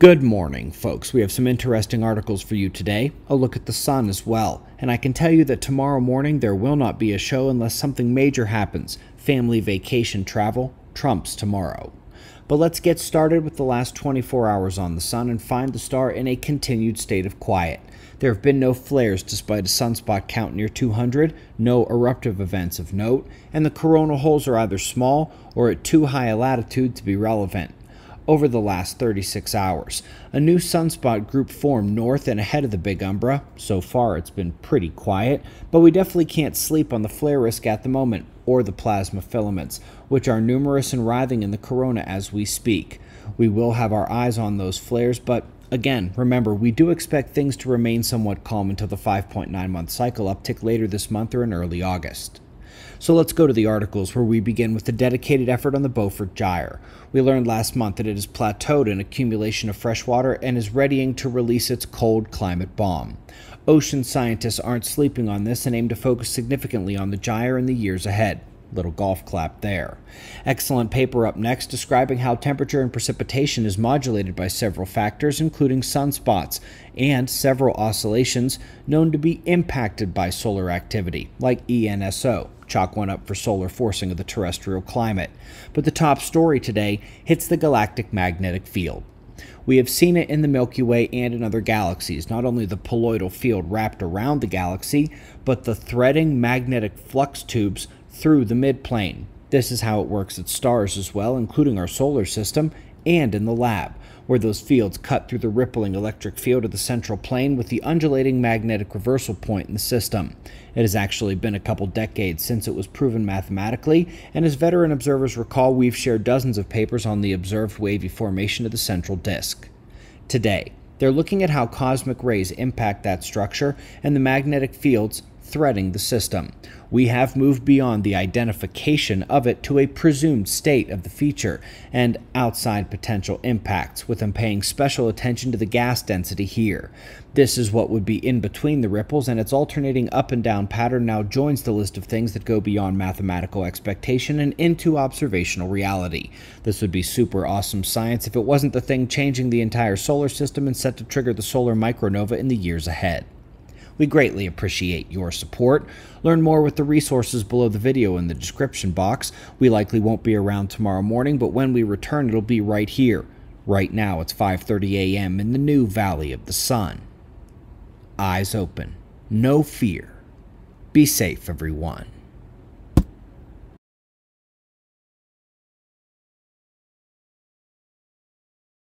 Good morning, folks. We have some interesting articles for you today. A look at the sun as well. And I can tell you that tomorrow morning there will not be a show unless something major happens. Family vacation travel trumps tomorrow. But let's get started with the last 24 hours on the sun and find the star in a continued state of quiet. There have been no flares despite a sunspot count near 200, no eruptive events of note, and the coronal holes are either small or at too high a latitude to be relevant over the last 36 hours. A new sunspot group formed north and ahead of the Big Umbra. So far, it's been pretty quiet, but we definitely can't sleep on the flare risk at the moment, or the plasma filaments, which are numerous and writhing in the corona as we speak. We will have our eyes on those flares, but Again, remember, we do expect things to remain somewhat calm until the 5.9 month cycle uptick later this month or in early August. So let's go to the articles where we begin with the dedicated effort on the Beaufort Gyre. We learned last month that it has plateaued in accumulation of fresh water and is readying to release its cold climate bomb. Ocean scientists aren't sleeping on this and aim to focus significantly on the gyre in the years ahead. Little golf clap there. Excellent paper up next describing how temperature and precipitation is modulated by several factors, including sunspots and several oscillations known to be impacted by solar activity, like ENSO. Chalk one up for solar forcing of the terrestrial climate. But the top story today hits the galactic magnetic field. We have seen it in the Milky Way and in other galaxies, not only the poloidal field wrapped around the galaxy, but the threading magnetic flux tubes through the midplane. This is how it works at stars as well, including our solar system, and in the lab, where those fields cut through the rippling electric field of the central plane with the undulating magnetic reversal point in the system. It has actually been a couple decades since it was proven mathematically, and as veteran observers recall, we've shared dozens of papers on the observed wavy formation of the central disk. Today, they're looking at how cosmic rays impact that structure and the magnetic fields threading the system. We have moved beyond the identification of it to a presumed state of the feature and outside potential impacts, with them paying special attention to the gas density here. This is what would be in between the ripples, and its alternating up and down pattern now joins the list of things that go beyond mathematical expectation and into observational reality. This would be super awesome science if it wasn't the thing changing the entire solar system and set to trigger the solar micronova in the years ahead. We greatly appreciate your support. Learn more with the resources below the video in the description box. We likely won't be around tomorrow morning, but when we return, it'll be right here. Right now, it's 5:30 a.m. in the new Valley of the Sun. Eyes open. No fear. Be safe, everyone.